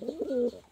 Mm-hmm.